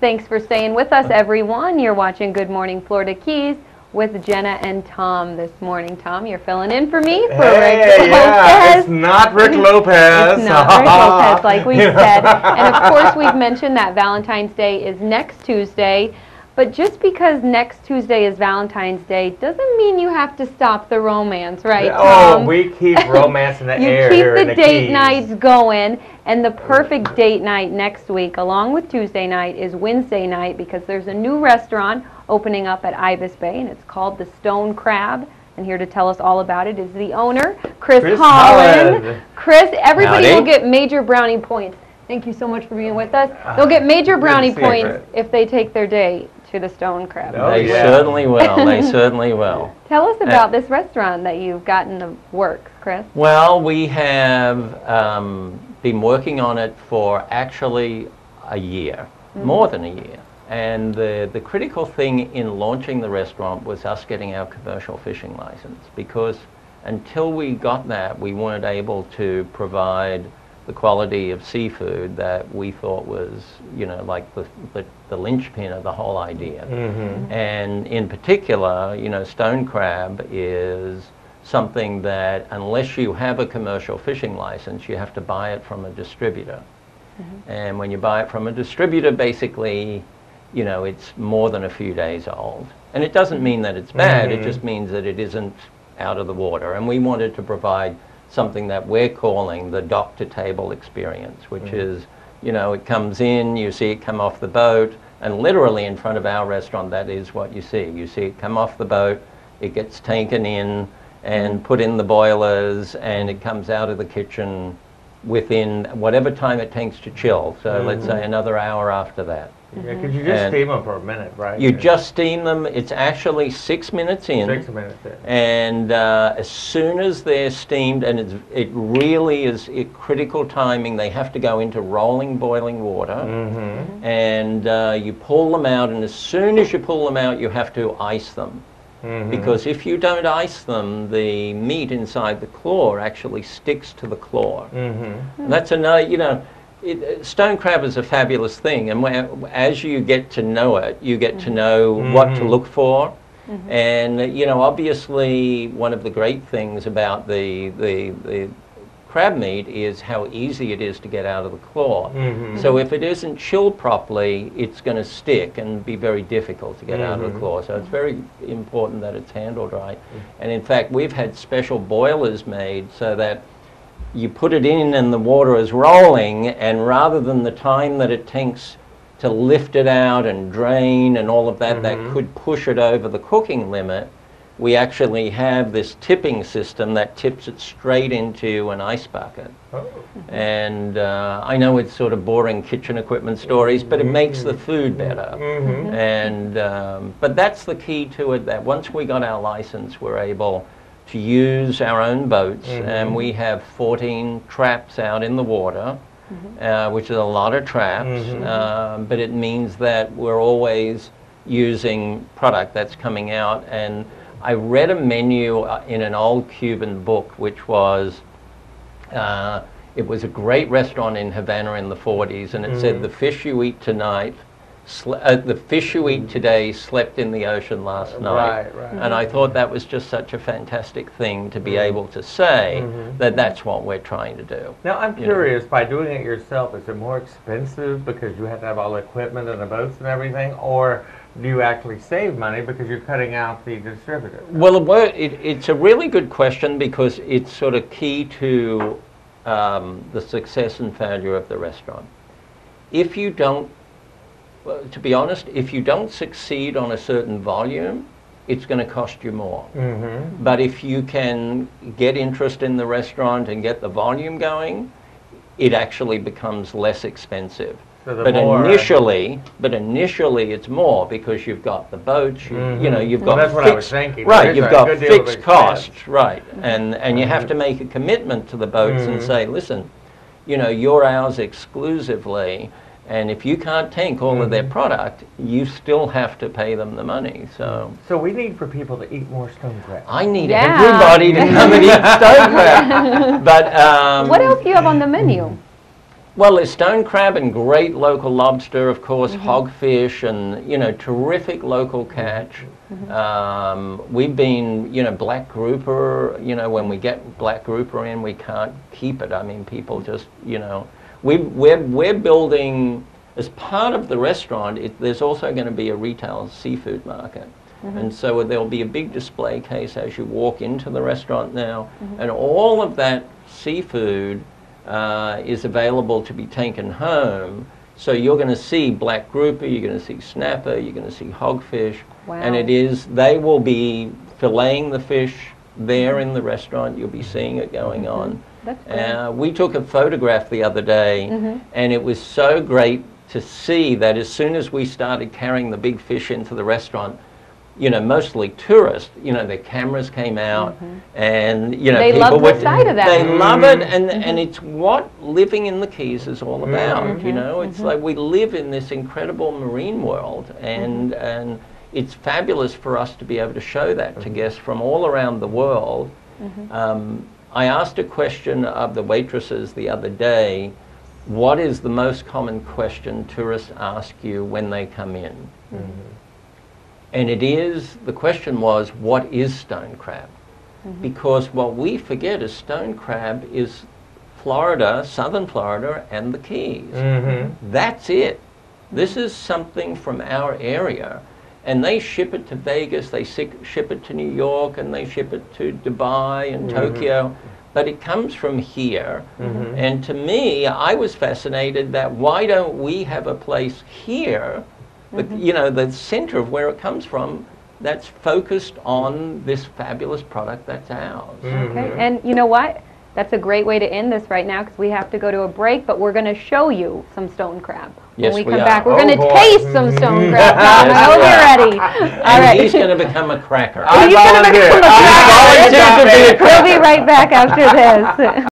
Thanks for staying with us, everyone. You're watching Good Morning Florida Keys with Jenna and Tom this morning. Tom, you're filling in for me for Hey, Rick yeah, Lopez. it's not Rick Lopez. It's not Rick Lopez, like we said. And of course, we've mentioned that Valentine's Day is next Tuesday. But just because next Tuesday is Valentine's Day doesn't mean you have to stop the romance, right, Oh, we keep romance in the you air keep here the the date Keys. nights going, and the perfect date night next week, along with Tuesday night, is Wednesday night because there's a new restaurant opening up at Ibis Bay, and it's called the Stoned Crab. And here to tell us all about it is the owner, Chris, Chris Holland. Holland. Chris, everybody Howdy. will get major brownie points. Thank you so much for being with us. They'll get ah, major brownie points if they take their date to the Stoned Crab. Oh, they yeah. certainly will. They certainly will. Tell us about this restaurant that you've gotten the works, Chris. Well, we have um, been working on it for actually a year, more than a year. And the, the critical thing in launching the restaurant was us getting our commercial fishing license because until we got that, we weren't able to provide the quality of seafood that we thought was, you know, like the, the, the linchpin of the whole idea. Mm-hmm. And in particular, you know, stone crab is something that unless you have a commercial fishing license, you have to buy it from a distributor. And when you buy it from a distributor, basically, you know, it's more than a few days old. And it doesn't mean that it's bad, it Mhm. just means that it isn't out of the water. And we wanted to provide something that we're calling the dock to table experience, which mm-hmm. is, you know, it comes in, you see it come off the boat, and literally in front of our restaurant, that is what you see. You see it come off the boat, it gets taken in and mm-hmm. put in the boilers, and it comes out of the kitchen within whatever time it takes to chill. So let's say mm-hmm. another hour after that. Yeah, because you just And steam them for a minute, right? You just steam them. It's actually six minutes in. six minutes in. And uh, as soon as they're steamed, and it's, it really is it critical timing, they have to go into rolling boiling water. Mm-hmm. And uh, you pull them out, and as soon as you pull them out, you have to ice them. Mm-hmm. Because if you don't ice them, the meat inside the claw actually sticks to the claw. Mm-hmm. And That's another, you know, it, uh, stone crab is a fabulous thing, and where, as you get to know it, you get to know what to Mhm. look for. And uh, you know, obviously, one of the great things about the, the the crab meat is how easy it is to get out of the claw. Mhm. So if it isn't chilled properly, it's going to stick and be very difficult to get out of the Mhm. claw. So it's very important that it's handled right. And in fact, we've had special boilers made so that you put it in and the water is rolling, and rather than the time that it takes to lift it out and drain and all of that, that Mhm. could push it over the cooking limit, we actually have this tipping system that tips it straight into an ice bucket. Oh. And uh, I know it's sort of boring kitchen equipment stories, but it makes the food better. Mm-hmm. And um, but that's the key to it. That once we got our license, we're able to use our own boats, and we have 14 traps out in the water, uh, which is a lot of traps. Mhm. Um, but it means that we're always using product that's coming out. And I read a menu uh, in an old Cuban book, which was. Uh, it was a great restaurant in Havana in the 40s, and it Mm. said, "The fish you eat tonight, uh, the fish you eat today slept in the ocean last night." Right, right. And I thought that was just such a fantastic thing to be able to say Mhm. that that's what we're trying to do. Now I'm You know. curious. By doing it yourself, is it more expensive because you have to have all the equipment and the boats and everything, or do you actually save money because you're cutting out the distributor? Well, it, it, it's a really good question because it's sort of key to um, the success and failure of the restaurant. If you don't, well, to be honest, if you don't succeed on a certain volume, it's going to cost you more. Mm-hmm. But if you can get interest in the restaurant and get the volume going, it actually becomes less expensive. So But initially, but initially it's more because you've got the boats, you, you know, you've Well, got that's what fixed, I was thinking. right, you've got good deal of fixed costs, right, and and you have to make a commitment to the boats and Mhm. say, listen, you know, you're ours exclusively, and if you can't take all of their Mhm. product, you still have to pay them the money. So. So we need for people to eat more stone crab. I need Yeah. everybody to come and eat stone crab. But um, What else do you have on the menu? Well, there's stone crab and great local lobster, of course, hogfish, and you know, terrific local catch. Um, we've been, you know, black grouper. You know, when we get black grouper in, we can't keep it. I mean, people just, you know, we we're we're building as part of the restaurant. It, there's also going to be a retail seafood market. And so there'll be a big display case as you walk into the restaurant now, and all of that seafood uh, is available to be taken home. So you're going to see black grouper, you're going to see snapper, you're going to see hogfish, and it is they will be filleting the fish there in the restaurant. You'll be seeing it going mm-hmm. on. That's uh, great. Uh, we took a photograph the other day, mm-hmm. and it was so great to see that as soon as we started carrying the big fish into the restaurant, you know, mostly tourists, you know, their cameras came out, mm-hmm. and you know, They people love the were, sight of that. They love it, and and it's what living in the Keys is all about. You know, it's like we live in this incredible marine world, and and it's fabulous for us to be able to show that to guests from all around the world. Um, I asked a question of the waitresses the other day. What is the most common question tourists ask you when they come in? And it is, the question was, what is stone crab? Because what we forget is stone crab is Florida, southern Florida, and the Keys. Mm-hmm. That's it. This is something from our area. And they ship it to Vegas, they ship it to New York, and they ship it to Dubai and mm-hmm. Tokyo. But it comes from here. Mm-hmm. And to me, I was fascinated that why don't we have a place here, the, mm-hmm. you know, the center of where it comes from, that's focused on this fabulous product that's ours. Okay, and you know what? That's a great way to end this right now because we have to go to a break, but we're going to show you some stone crab. Yes, when we we come are. back, we're Oh, going to taste some stone crab. Tom. I Yes, hope we you're ready. All and right. he's going to become a cracker. I He's gonna become a I cracker. volunteer to be a We'll be right back after this.